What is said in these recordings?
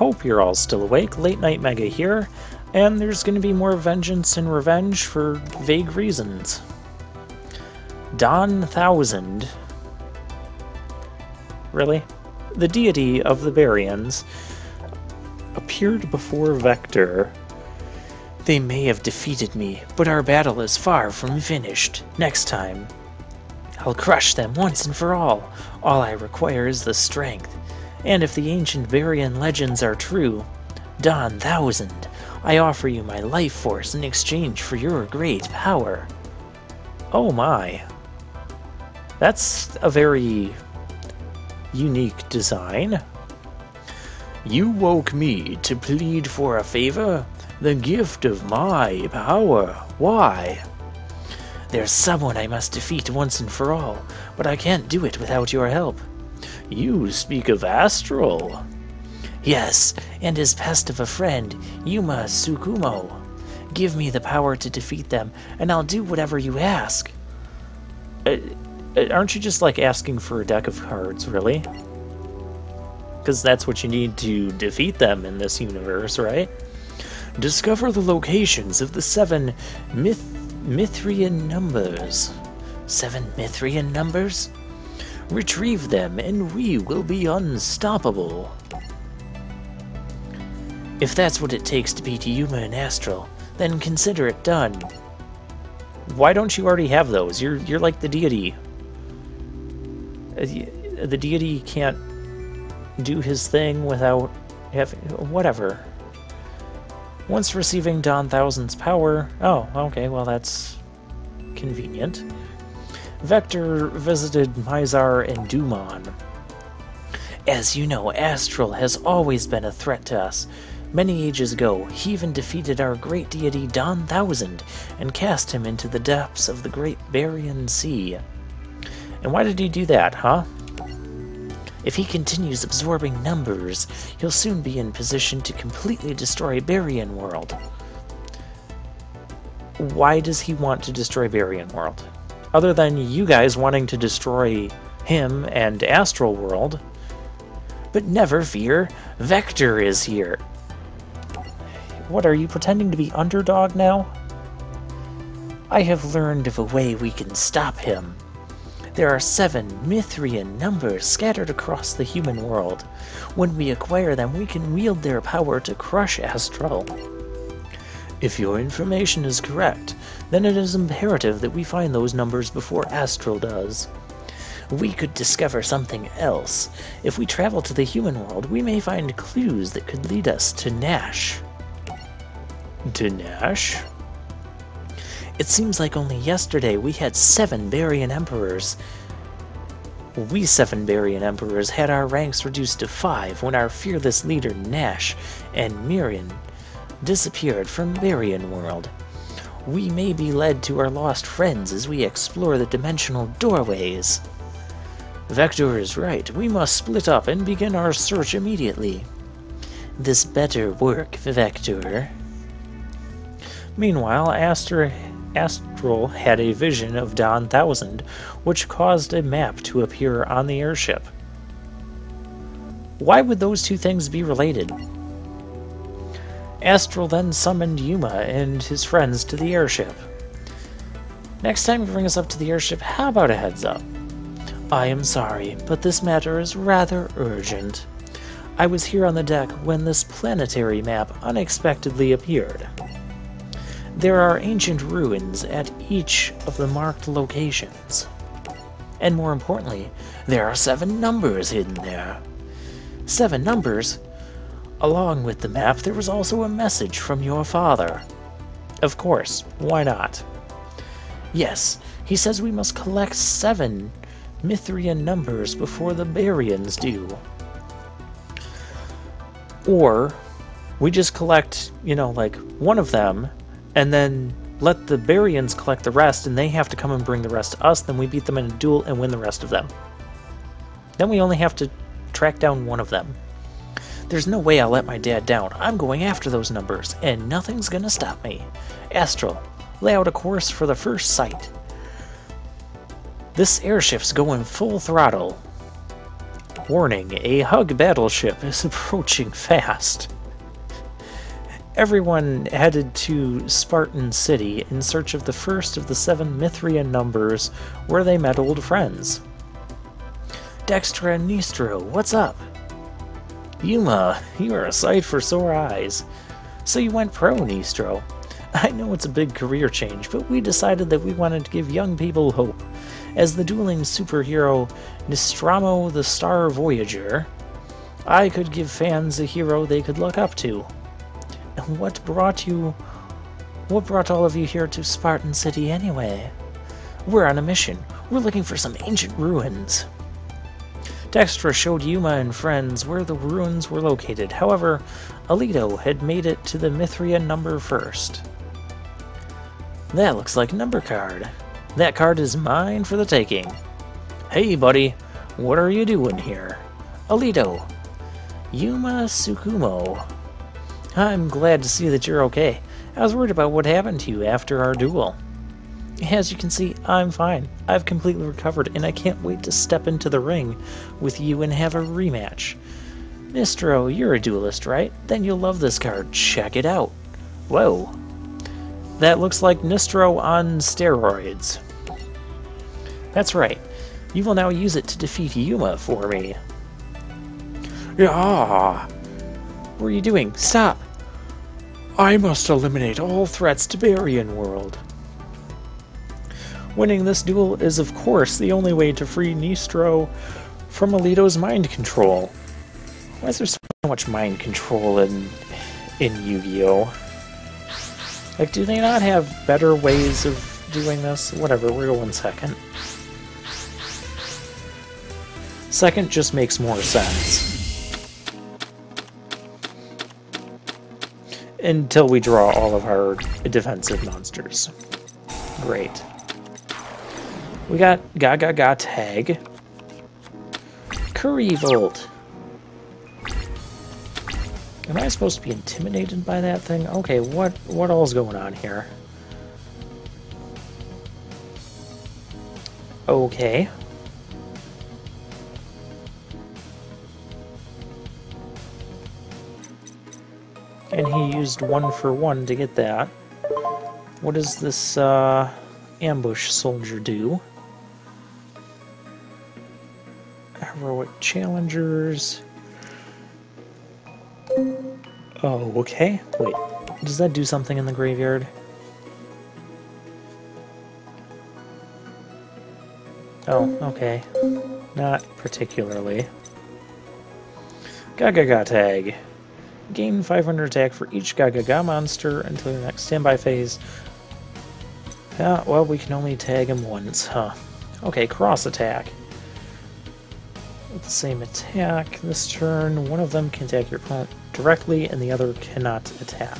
Hope you're all still awake. Late Night Mega here, and there's going to be more vengeance and revenge for vague reasons. Don Thousand. Really? The deity of the Barians appeared before Vector. They may have defeated me, but our battle is far from finished. Next time, I'll crush them once and for all. All I require is the strength. And if the ancient Barian legends are true, Don Thousand, I offer you my life force in exchange for your great power. Oh my. That's a very unique design. You woke me to plead for a favor? The gift of my power. Why? There's someone I must defeat once and for all, but I can't do it without your help. You speak of Astral. Yes, and his pest of a friend, Yuma Tsukumo. Give me the power to defeat them, and I'll do whatever you ask. Uh, uh aren't you just like asking for a deck of cards, really? Because that's what you need to defeat them in this universe, right? Discover the locations of the seven Myth Mythrian numbers. Seven Mythrian numbers? Retrieve them, and we will be unstoppable. If that's what it takes to beat Yuma and Astral, then consider it done. Why don't you already have those? You're you're like the deity. Uh, the deity can't do his thing without having whatever. Once receiving Don Thousand's power... Oh, okay, well that's convenient. Vector visited Mizar and Dumon. As you know, Astral has always been a threat to us. Many ages ago, he even defeated our great deity Don Thousand and cast him into the depths of the great Barian Sea. And why did he do that, huh? If he continues absorbing numbers, he'll soon be in position to completely destroy Barian World. Why does he want to destroy Barian World? Other than you guys wanting to destroy him and Astral World. But never fear, Vector is here. What, are you pretending to be underdog now? I have learned of a way we can stop him. There are seven Mythrian numbers scattered across the human world. When we acquire them, we can wield their power to crush Astral. If your information is correct, then it is imperative that we find those numbers before Astral does. We could discover something else. If we travel to the human world, we may find clues that could lead us to Nash. To Nash? It seems like only yesterday we had seven Barian Emperors. We seven Barian Emperors had our ranks reduced to five when our fearless leader Nash and Mirian disappeared from Barian World. We may be led to our lost friends as we explore the dimensional doorways. Vector is right. We must split up and begin our search immediately. This better work, Vector. Meanwhile, Aster Astral had a vision of Don Thousand, which caused a map to appear on the airship. Why would those two things be related? Astral then summoned Yuma and his friends to the airship. Next time you bring us up to the airship, how about a heads up? I am sorry, but this matter is rather urgent. I was here on the deck when this planetary map unexpectedly appeared. There are ancient ruins at each of the marked locations. And more importantly, there are seven numbers hidden there. Seven numbers Along with the map, there was also a message from your father. Of course, why not? Yes, he says we must collect seven Mythrian numbers before the Barians do. Or we just collect, you know, like one of them, and then let the Barians collect the rest, and they have to come and bring the rest to us, then we beat them in a duel and win the rest of them. Then we only have to track down one of them. There's no way I'll let my dad down. I'm going after those numbers, and nothing's gonna stop me. Astral, lay out a course for the first site. This airship's going full throttle. Warning, a Hug battleship is approaching fast. Everyone headed to Spartan City in search of the first of the seven Mythrian numbers where they met old friends. Dextra and Nistro, what's up? Yuma, you are a sight for sore eyes. So you went pro, Nistro. I know it's a big career change, but we decided that we wanted to give young people hope. As the dueling superhero Nostromo the Star Voyager, I could give fans a hero they could look up to. And what brought you... What brought all of you here to Spartan City anyway? We're on a mission. We're looking for some ancient ruins. Dextra showed Yuma and friends where the ruins were located. However, Alito had made it to the Mithria number first. That looks like a number card. That card is mine for the taking. Hey, buddy, what are you doing here? Alito. Yuma Tsukumo. I'm glad to see that you're okay. I was worried about what happened to you after our duel. As you can see, I'm fine. I've completely recovered, and I can't wait to step into the ring with you and have a rematch. Nistro, you're a duelist, right? Then you'll love this card. Check it out. Whoa, that looks like Nistro on steroids. That's right. You will now use it to defeat Yuma for me. Yeah. What are you doing? Stop! I must eliminate all threats to Barian World. Winning this duel is, of course, the only way to free Nistro from Alito's mind control. Why is there so much mind control in in Yu-Gi-Oh? Like, do they not have better ways of doing this? Whatever, we're going second. Second just makes more sense. Until we draw all of our defensive monsters. Great. We got Gaga Ga Tag. Curry Volt. Am I supposed to be intimidated by that thing? Okay, what what all's going on here? Okay. And he used one for one to get that. What does this uh, ambush soldier do? Heroic challengers. Oh, okay. Wait, does that do something in the graveyard? Oh, okay. Not particularly. Gaga tag. Gain 500 attack for each Gaga monster until your next standby phase. Yeah, well, we can only tag him once, huh? Okay, cross attack. Same attack this turn, one of them can attack your opponent directly and the other cannot attack.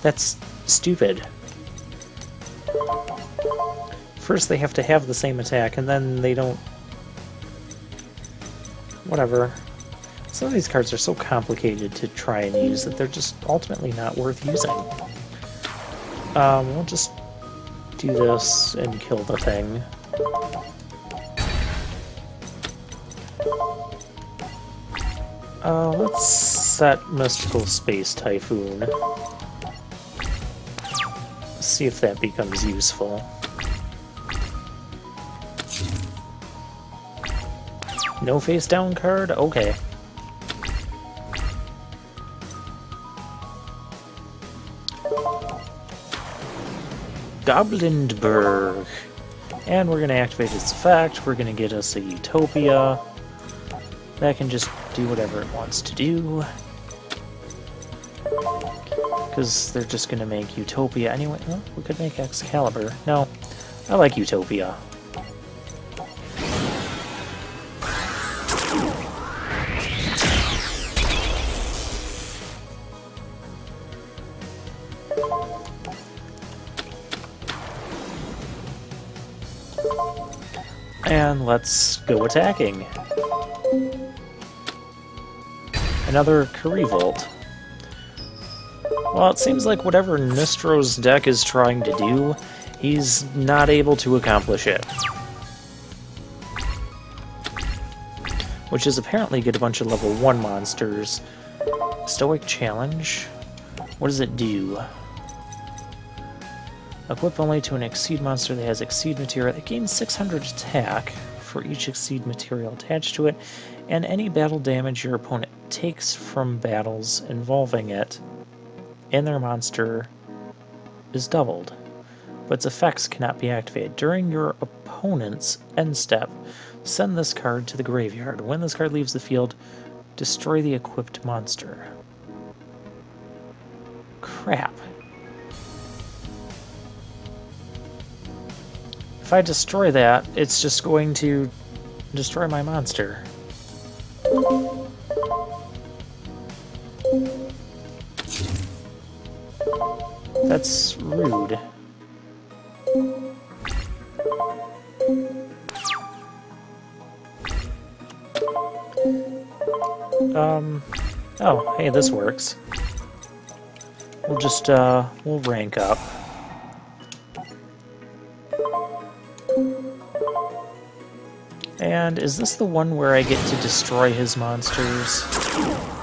That's stupid. First they have to have the same attack, and then they don't... Whatever. Some of these cards are so complicated to try and use that they're just ultimately not worth using. Um, we'll just do this and kill the thing. Uh, let's set Mystical Space Typhoon. See if that becomes useful. No face down card? Okay. Goblindbergh. And we're going to activate its effect. We're going to get us a Utopia. That can just do whatever it wants to do. Because they're just going to make Utopia anyway. Well, we could make Excalibur. No, I like Utopia. And let's go attacking. Another Volt. Well, it seems like whatever Nistro's deck is trying to do, he's not able to accomplish it. which is apparently get a bunch of level 1 monsters. Stoic Challenge. What does it do? Equip only to an Exceed monster that has Exceed material. It gains 600 attack for each Exceed material attached to it, and any battle damage your opponent takes from battles involving it and their monster is doubled, but its effects cannot be activated. During your opponent's end step, send this card to the graveyard. When this card leaves the field, destroy the equipped monster. Crap. If I destroy that, it's just going to destroy my monster. That's rude. Um, oh, hey, this works. We'll just, uh, we'll rank up. And is this the one where I get to destroy his monsters?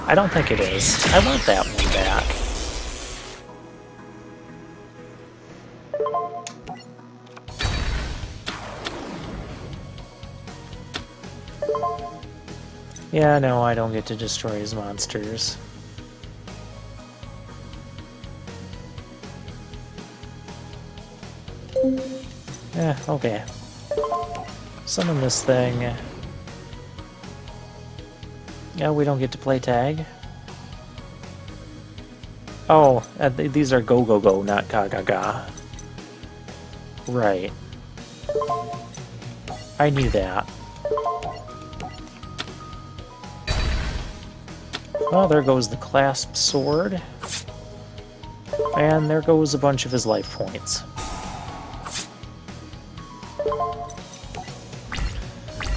I don't think it is. I want that one back. Yeah, no, I don't get to destroy his monsters. Eh, okay. Summon this thing. Yeah, we don't get to play tag. Oh, uh, these are go go go, not ga ga ga. Right. I knew that. Well, there goes the clasp sword. And there goes a bunch of his life points.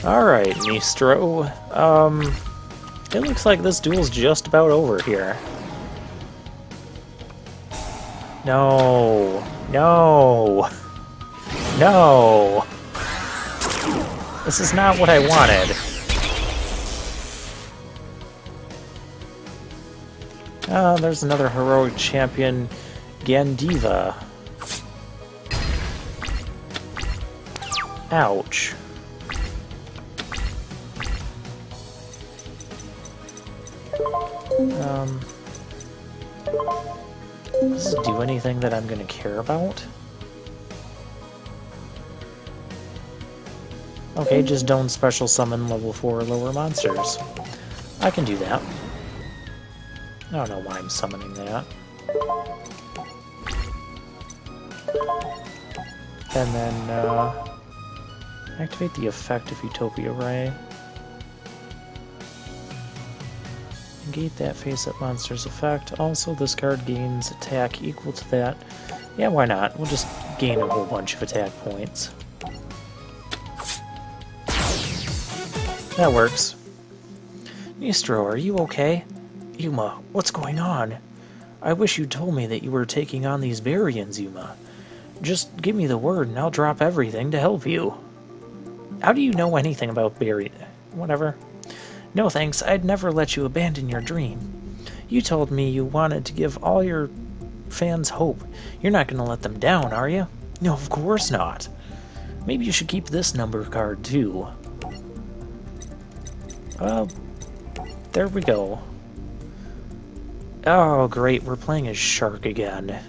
Alright, Mistro. Um, it looks like this duel's just about over here. No. No. No. This is not what I wanted. Ah, uh, there's another heroic champion, Gandiva. Ouch. Um, does do anything that I'm going to care about? Okay, just don't special summon level 4 lower monsters. I can do that. I don't know why I'm summoning that. And then, uh, activate the effect of Utopia Ray. Negate that face-up monster's effect. Also, this card gains attack equal to that. Yeah, why not? We'll just gain a whole bunch of attack points. That works. Nistro, are you okay? Yuma, what's going on? I wish you told me that you were taking on these Barians, Yuma. Just give me the word and I'll drop everything to help you. How do you know anything about Barry? Whatever. No thanks, I'd never let you abandon your dream. You told me you wanted to give all your fans hope. You're not going to let them down, are you? No, of course not. Maybe you should keep this number card, too. Well, there we go. Oh, great, we're playing as Shark again.